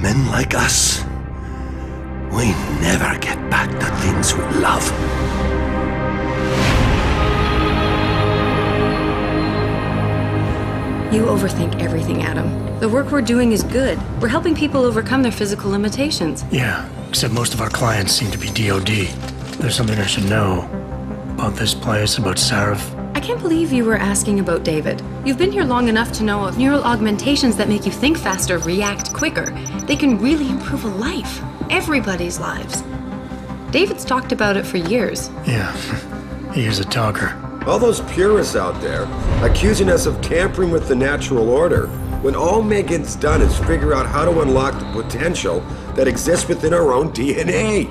Men like us, we never get back the things we love. You overthink everything, Adam. The work we're doing is good. We're helping people overcome their physical limitations. Yeah, except most of our clients seem to be DOD. There's something I should know about this place, about Sarif. I can't believe you were asking about David. You've been here long enough to know of neural augmentations that make you think faster, react quicker. They can really improve a life. Everybody's lives. David's talked about it for years. Yeah, he is a talker. All those purists out there accusing us of tampering with the natural order, when all Megan's done is figure out how to unlock the potential that exists within our own DNA.